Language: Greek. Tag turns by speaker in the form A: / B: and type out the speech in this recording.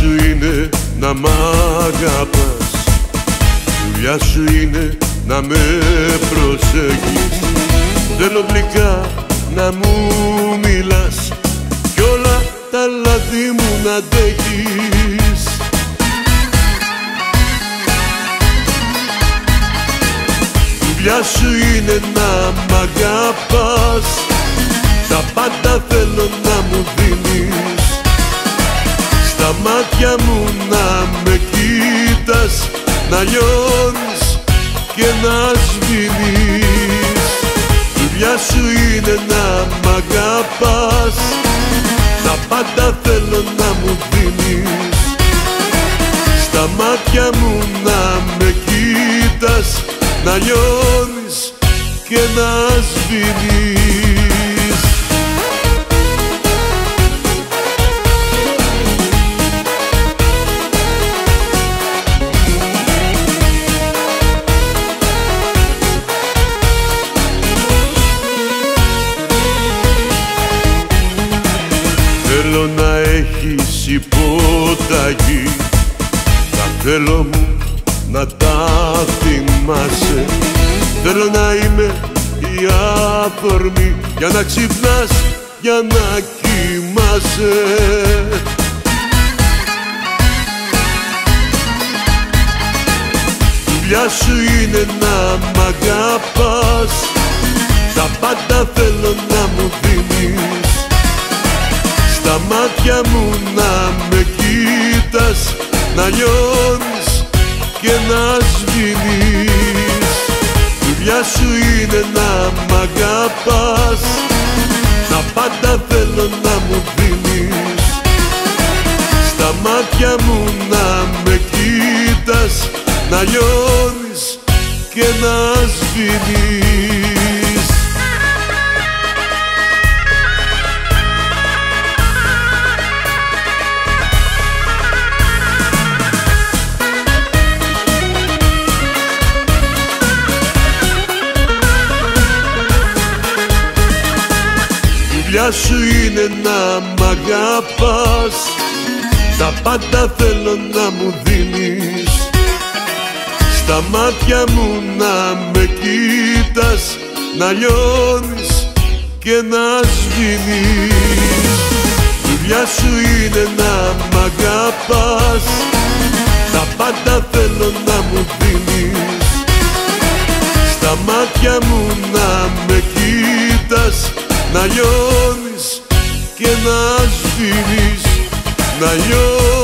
A: είναι να μ' αγαπάς. Δουλειά σου είναι να με προσέχεις Θέλω γλυκά να μου μιλάς. Κι όλα τα λάθη μου να αντέχεις. Δουλειά σου είναι να μ' αγαπάς. Τα πάντα θέλω να μου Να λιώνεις και να σβήνεις. Δουλειά σου είναι να μ' αγαπάς Τα πάντα θέλω να μου δίνεις. Στα μάτια μου να με κοίτας Να λιώνεις και να σβήνεις έχεις υπόταγη Τα θέλω μου να τα θυμάσαι. Θέλω να είμαι η αφορμή Για να ξυπνάς, για να κοιμάσαι. Δουλειά σου είναι να μ' αγαπάς. Τα πάντα θέλω να μου δίνεις. Στα μάτια μου να με κοίτας Να λιώνεις και να σβήνεις. Δουλειά σου είναι να μ' αγαπάς Τα πάντα θέλω να μου δίνεις. Στα μάτια μου να με κοίτας Να λιώνεις και να σβήνεις Δουλειά σου είναι να μ' αγαπάς. Τα πάντα θέλω να μου δίνεις. Στα μάτια μου να με κοίτας Να λιώνεις και να σβήνεις. Δουλειά σου είναι να μ' αγαπάς. Τα πάντα θέλω να μου δίνεις. Στα μάτια μου να με κοίτας να λιώνεις και να σβήνεις Να λιώνεις